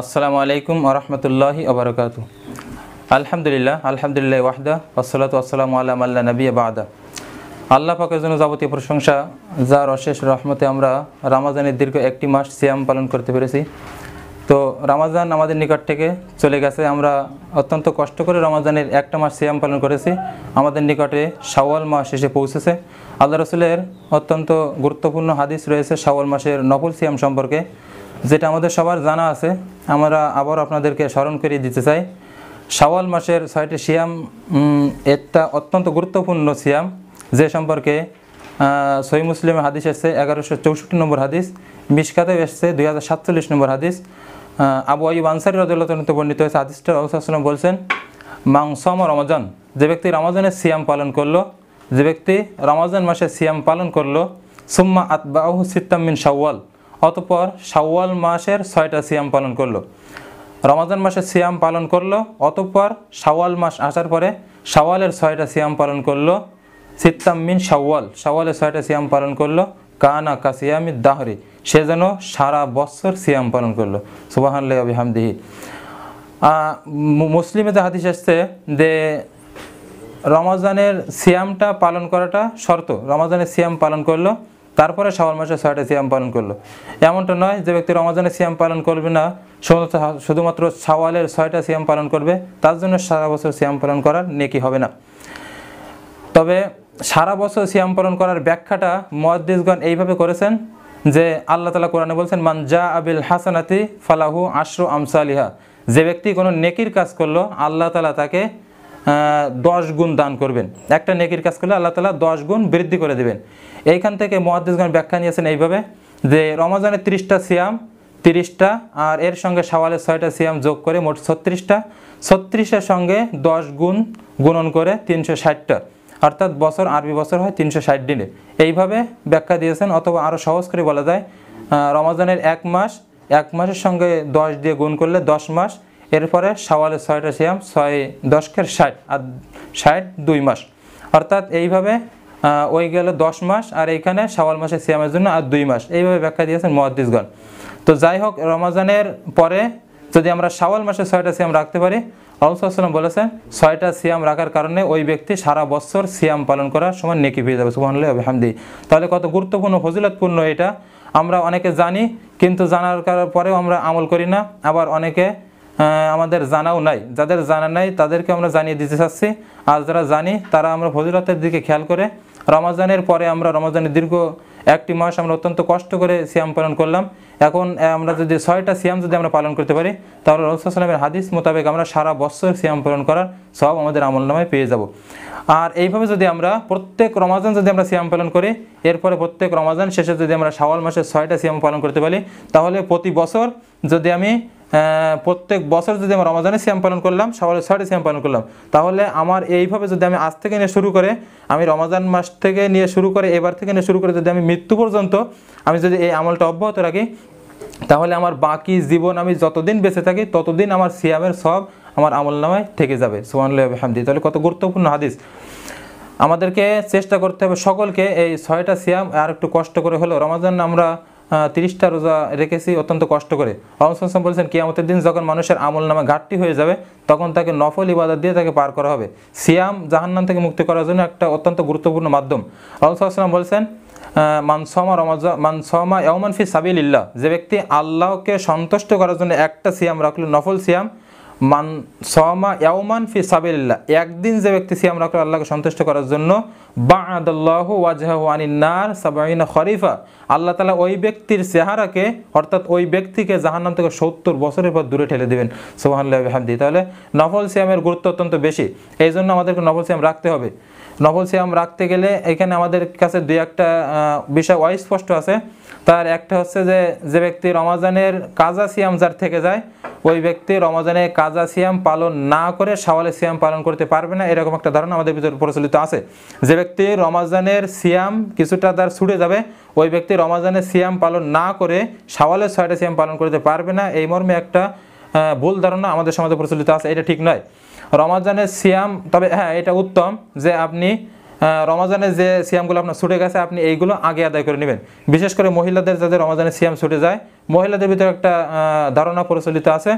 আসসালামু আলাইকুম আরহামতুল্লাহি আবরকাত আলহামদুলিল্লাহ আলহামদুলিল্লাহ ওয়াহদা আসসালাত আসসালামু আলা মাল্লা নবী বাদা। আল্লাহ পাকের জন্য যাবতীয় প্রশংসা, যার অশেষ রহমতে আমরা রামাজানের দীর্ঘ একটি মাস সিয়াম পালন করতে পেরেছি। তো রামাজান আমাদের নিকট থেকে চলে গেছে। আমরা অত্যন্ত কষ্ট করে রমাজানের একটা মাস সিয়াম পালন করেছি। আমাদের নিকটে শাওয়াল মাস এসে পৌঁছেছে। আল্লাহ রসুলের অত্যন্ত গুরুত্বপূর্ণ হাদিস রয়েছে শাওয়াল মাসের নফল সিয়াম সম্পর্কে, যেটা আমাদের সবার জানা আছে। আমরা আবার আপনাদেরকে স্মরণ করিয়ে দিতে চাই। শাওয়াল মাসের ছয়টি সিয়াম একটা অত্যন্ত গুরুত্বপূর্ণ সিয়াম, যে সম্পর্কে সহি মুসলিমের হাদিস এসছে এগারোশো চৌষট্টি নম্বর হাদিস মিসকাতে এসছে দুই হাজার সাতচল্লিশ নম্বর হাদিস। আবু আইব আনসারি রদুল্লাহ বর্ণিত হয়েছে, হাদিসটা রসুলাম বলছেন মাংসম রমজান যে ব্যক্তি রমজানের সিয়াম পালন করল, যে ব্যক্তি রমজান মাসে সিয়াম পালন করল, সুম্মা আতবাহু সিত্তামিন শাওয়াল অতপর শাওয়াল মাসের ছয়টা সিয়াম পালন করল। রমাজান মাসে সিয়াম পালন করল, অতঃপর সাওয়াল মাস আসার পরে সাওয়ালের ছয়টা সিয়াম পালন করল, সিত্তাম মিন শাওয়াল শাওয়ালের ছয়টা সিয়াম পালন করল, কানা কাসিয়ামি দাহরি সে যেন সারা বছর সিয়াম পালন করল। সুবাহান্লাহ আবিহামদিহি মুসলিমে যে হাদিস আসছে যে রমাজানের সিয়ামটা পালন করাটা শর্ত। রমাজানের সিয়াম পালন করল, তারপরে শাওয়াল মাসে ছয়টা সিয়াম পালন করল। এমনটা নয় যে ব্যক্তি রমাজানের সিয়াম পালন করবে না শুধুমাত্র- শাওয়ালের ছয়টা সিয়াম পালন করবে, তার জন্য সারা বছর সিয়াম পালন করার নেকি হবে না। তবে সারা বছর সিয়াম পালন করার ব্যাখ্যাটা মহাদ্দিসগণ এইভাবে করেছেন যে আল্লাহ তালা কোরআনে বলছেন, মান জা আবিল হাসানাতি ফালাহু আশরু আমসালিহা। যে ব্যক্তি কোনো নেকির কাজ করল, আল্লাহ তালা তাকে দশ গুণ দান করবেন। একটা নেকির কাজ করলে আল্লাহ তালা দশ গুণ বৃদ্ধি করে দেবেন। এইখান থেকে মহাদ্দিসগণ ব্যাখ্যা নিয়েছেন এইভাবে যে রমাজানের তিরিশটা সিয়াম, তিরিশটা, আর এর সঙ্গে সওয়ালের ছয়টা সিয়াম যোগ করে মোট ছত্রিশটা। ছত্রিশের সঙ্গে দশ গুণ গুণন করে তিনশো ষাটটা। অর্থাৎ বছর আরবি বছর হয় তিনশো ষাট দিনে। এইভাবে ব্যাখ্যা দিয়েছেন অথবা আরও সহজ করে বলা যায় রমাজানের এক মাস, এক মাসের সঙ্গে দশ দিয়ে গুণ করলে দশ মাস, এরপরে সওয়ালের ছয়টা সিয়াম, ছয় দশকের ষাট, আর ষাট দুই মাস। অর্থাৎ এইভাবে ওই গেল দশ মাস, আর এইখানে শাওয়াল মাসের সিয়ামের জন্য আর দুই মাস। এইভাবে ব্যাখ্যা দিয়েছেন মহাদ্দিসগণ। তো যাই হোক, রমাজানের পরে যদি আমরা শাওয়াল মাসে ছয়টা সিয়াম রাখতে পারি আলসালাম বলেছেন, ছয়টা সিয়াম রাখার কারণে ওই ব্যক্তি সারা বছর সিয়াম পালন করার সময় নেকি পেয়ে যাবে সুবাহ হামদি তাহলে কত গুরুত্বপূর্ণ, ফজিলতপূর্ণ এটা। আমরা অনেকে জানি, কিন্তু জানার পরেও আমরা আমল করি না। আবার অনেকে আমাদের জানাও নাই। যাদের জানা নাই, তাদেরকে আমরা জানিয়ে দিতে চাচ্ছি। আর যারা জানি, তারা আমরা ফজিলতের দিকে খেয়াল করে রমাজানের পরে আমরা রমাজানের দীর্ঘ একটি মাস আমরা অত্যন্ত কষ্ট করে সিয়াম পালন করলাম। এখন আমরা যদি ছয়টা সিয়াম যদি আমরা পালন করতে পারি, তাহলে রসুলামের হাদিস মোতাবেক আমরা সারা বছর সিয়াম পালন করার সব আমাদের আমল নামায় পেয়ে যাব। আর এইভাবে যদি আমরা প্রত্যেক রমাজান যদি আমরা সিয়াম পালন করি, এরপরে প্রত্যেক রমাজান শেষে যদি আমরা শাওয়াল মাসে ছয়টা সিয়াম পালন করতে পারি, তাহলে প্রতি বছর যদি আমি প্রত্যেক বছর যদি আমি রমাজানে সিয়াম পালন করলাম, সকালে ছয়টা সিয়াম পালন করলাম, তাহলে আমার এইভাবে যদি আমি আজ থেকে নিয়ে শুরু করে, আমি রমাজান মাস থেকে নিয়ে শুরু করে, এবার থেকে নিয়ে শুরু করে যদি আমি মৃত্যু পর্যন্ত আমি যদি এই আমলটা অব্যাহত রাখি, তাহলে আমার বাকি জীবন আমি যতদিন বেঁচে থাকি, ততদিন আমার সিয়ামের সব আমার আমল নামায় থেকে যাবে। সুমানুল্লাহ হামদি তাহলে কত গুরুত্বপূর্ণ হাদিস। আমাদেরকে চেষ্টা করতে হবে সকলকে এই ছয়টা সিয়াম আর একটু কষ্ট করে হলো রমাজান আমরা তিরিশটা রোজা রেখেছি, অত্যন্ত কষ্ট করে। রহমসাল্লাম বলছেন কিয়ামতের দিন যখন মানুষের আমল নামে ঘাটতি হয়ে যাবে, তখন তাকে নফল ইবাদত দিয়ে তাকে পার করা হবে। সিয়াম জাহান্নাম থেকে মুক্তি করার জন্য একটা অত্যন্ত গুরুত্বপূর্ণ মাধ্যম। রহমসাল্লাম বলছেন মানসমা রমাজা মানসমা ইয়মান ফি সাবিলিল্লাহ। যে ব্যক্তি আল্লাহকে সন্তুষ্ট করার জন্য একটা সিয়াম রাখল, নফল সিয়াম মান সমা ইয়াউমান ফি সাবিলিল্লাহ। একদিন যে ব্যক্তি সিয়াম রাখল আল্লাহকে সন্তুষ্ট করার জন্য বা আদাল্লাহ আনিন নার সাবাইনা খরিফা আল্লাহ তালা ওই ব্যক্তির চেহারাকে, অর্থাৎ ওই ব্যক্তিকে জাহান্নাম থেকে সত্তর বছরের পর দূরে ঠেলে দিবেন। সুবহানাল্লাহি হামদি তাহলে নফল সিয়ামের গুরুত্ব অত্যন্ত বেশি। এই জন্য আমাদেরকে নফল সিয়াম রাখতে হবে। নফল সিয়াম রাখতে গেলে এখানে আমাদের কাছে দুই একটা বিষয় অস্পষ্ট আছে। তার একটা হচ্ছে যে যে ব্যক্তি রমাজানের কাজা সিয়াম যার থেকে যায়, ওই ব্যক্তি রমাজানে কাজা সিয়াম পালন না করে সাওয়ালে সিয়াম পালন করতে পারবে না, এরকম একটা ধারণা আমাদের ভিতরে প্রচলিত আছে। যে ব্যক্তি রমাজানের সিয়াম কিছুটা তার ছুটে যাবে, ওই ব্যক্তি রমাজানের সিয়াম পালন না করে সাওয়ালের ছয়টা সিয়াম পালন করতে পারবে না, এই মর্মে একটা ভুল ধারণা আমাদের সমাজে প্রচলিত আছে, এটা ঠিক নয়। রমাজানের সিয়াম, তবে হ্যাঁ এটা উত্তম যে আপনি রমাজানের যে সিয়ামগুলো আপনার ছুটে গেছে, আপনি এইগুলো আগে আদায় করে নেবেন। বিশেষ করে মহিলাদের যাদের রমাজানের সিয়াম ছুটে যায়, মহিলাদের ভিতরে একটা ধারণা প্রচলিত আছে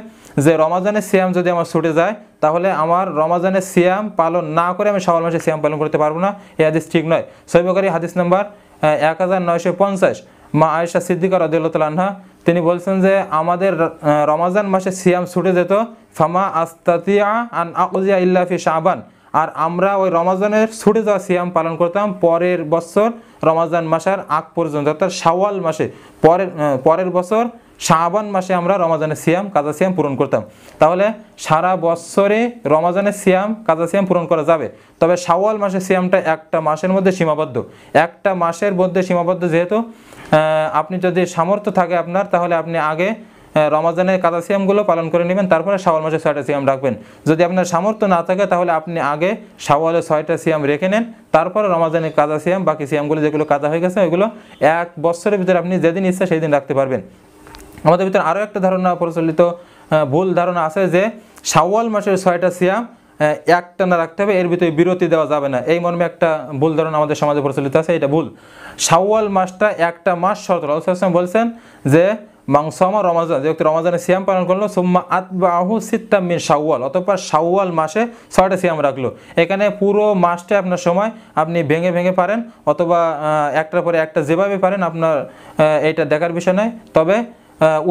যে রমাজানের সিয়াম যদি আমার ছুটে যায়, তাহলে আমার রমাজানের সিয়াম পালন না করে আমি শাওয়াল মাসে সিয়াম পালন করতে পারব না। এই হাদিস ঠিক নয়। সৈবকারী হাদিস নাম্বার এক হাজার নয়শো পঞ্চাশ। মা আয়েশা সিদ্দিকার রদিল্লাহ আনহা তিনি বলছেন যে আমাদের রমাজান মাসে সিয়াম ছুটে যেত, ফামা আস্তাতিয়া আন আকুজিয়া ইল্লাফি শাহবান আর আমরা ওই রমাজানের ছুটে যাওয়া সিয়াম পালন করতাম পরের বছর রমাজান মাসের আগ পর্যন্ত, অর্থাৎ শাওয়াল মাসে, পরের পরের বছর শাবান মাসে আমরা রমাজানের সিয়াম, কাজা সিয়াম পূরণ করতাম। তাহলে সারা বছরে রমাজানের সিয়াম, কাজা সিয়াম পূরণ করা যাবে। তবে শাওয়াল মাসের সিয়ামটা একটা মাসের মধ্যে সীমাবদ্ধ। একটা মাসের মধ্যে সীমাবদ্ধ যেহেতু আপনি যদি সামর্থ্য থাকে আপনার, তাহলে আপনি আগে রমাজানের কাজা সিয়ামগুলো পালন করে নেবেন, তারপরে শাওয়াল মাসে ছয়টা সিয়াম রাখবেন। যদি আপনার সামর্থ্য না থাকে, তাহলে আপনি আগে শাওয়ালে ছয়টা সিয়াম রেখে নেন, তারপরে রমাজানের কাজা সিয়াম, বাকি সিয়ামগুলো যেগুলো কাজা হয়ে গেছে, ওইগুলো এক বছরের ভিতরে আপনি যেদিন ইচ্ছা সেই দিন রাখতে পারবেন। আমাদের ভিতরে আরও একটা ধারণা প্রচলিত ভুল ধারণা আছে যে শাওয়াল মাসের ছয়টা সিয়াম একটানা রাখতে হবে, এর ভিতরে বিরতি দেওয়া যাবে না। এই মর্মে একটা ভুল ধারণা আমাদের সমাজে প্রচলিত আছে, এটা ভুল। শাওয়াল মাসটা একটা মাস শর্ত। রাসূল বলছেন যে, মাংসমা রমাজান, যে ব্যক্তি রমাজানে সিয়াম পালন করল, সুম্মা আতবাহু সিত্তাম মিন শাওয়াল, অতঃপর শাওয়াল মাসে ছয়টা সিয়াম রাখল। এখানে পুরো মাসটা আপনার সময় আপনি ভেঙে ভেঙে পারেন, অথবা একটার পরে একটা যেভাবে পারেন, আপনার এটা দেখার বিষয় নয়। তবে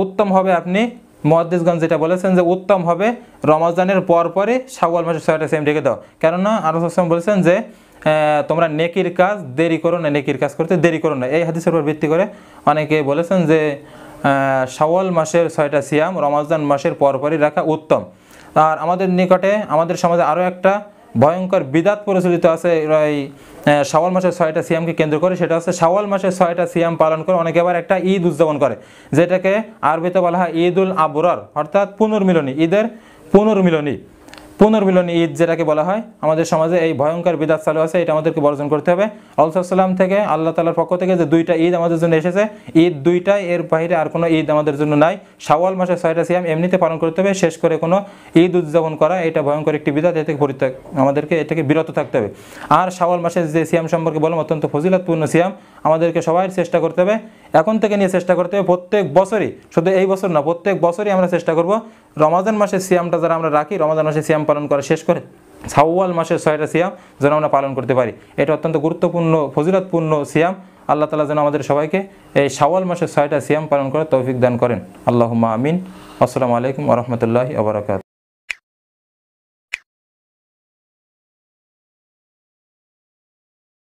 উত্তম হবে আপনি মহাদ্দেশগঞ্জ যেটা বলেছেন যে উত্তম হবে রমজানের পর পরে শাওয়াল মাসে ছয়টা সেম রেখে দাও। কেননা আরও বলেছেন যে তোমরা নেকির কাজ দেরি করো না, নেকির কাজ করতে দেরি করো না। এই হাদিসের উপর ভিত্তি করে অনেকে বলেছেন যে শাওয়াল মাসের ছয়টা সিয়াম রমজান মাসের পরপরই রাখা উত্তম। আর আমাদের নিকটে, আমাদের সমাজে আরও একটা ভয়ঙ্কর বিদাত প্রচলিত আছে এই সাওয়াল মাসের ছয়টা সিয়ামকে কেন্দ্র করে, সেটা হচ্ছে শাওয়াল মাসের ছয়টা সিয়াম পালন করে অনেকে আবার একটা ঈদ উদযাপন করে, যেটাকে আরবিতে বলা হয় ঈদ উল আবরার, অর্থাৎ পুনর্মিলনী, ঈদের পুনর্মিলনী। পুনর্মিলনী ঈদ যেটাকে বলা হয়, আমাদের সমাজে এই ভয়ঙ্কর বিদাত চালু আছে, এটা আমাদেরকে বর্জন করতে হবে। আলসালাম থেকে আল্লাহ তালার পক্ষ থেকে যে দুইটা ঈদ আমাদের জন্য এসেছে, ঈদ দুইটাই এর বাইরে আর কোনো ঈদ আমাদের জন্য নাই। শাওয়াল মাসে ছয়টা সিয়াম এমনিতে পালন করতে হবে, শেষ করে কোনো ঈদ উদযাপন করা, এটা ভয়ঙ্কর একটি বিদাত, এ থেকে পরিত্যাগ, আমাদেরকে এ থেকে বিরত থাকতে হবে। আর শাওয়াল মাসের যে সিয়াম সম্পর্কে বললাম, অত্যন্ত ফজিলাতপূর্ণ সিয়াম, আমাদেরকে সবাই চেষ্টা করতে হবে এখন থেকে নিয়ে চেষ্টা করতে হবে। প্রত্যেক বছরই, শুধু এই বছর না, প্রত্যেক বছরই আমরা চেষ্টা করব। রমাজান মাসের সিয়ামটা যারা আমরা রাখি, রমাজান মাসে সিয়াম পালন করা শেষ করে। সাওয়াল মাসের ছয়টা সিয়াম যেন আমরা পালন করতে পারি। এটা অত্যন্ত গুরুত্বপূর্ণ, ফজিলতপূর্ণ সিয়াম। আল্লাহ তালা যেন আমাদের সবাইকে এই সাওয়াল মাসের ছয়টা সিয়াম পালন করার তৌফিক দান করেন। আল্লাহ আমিন। আসসালামু আলাইকুম ওরহমতুল্লাহি আবরাকাত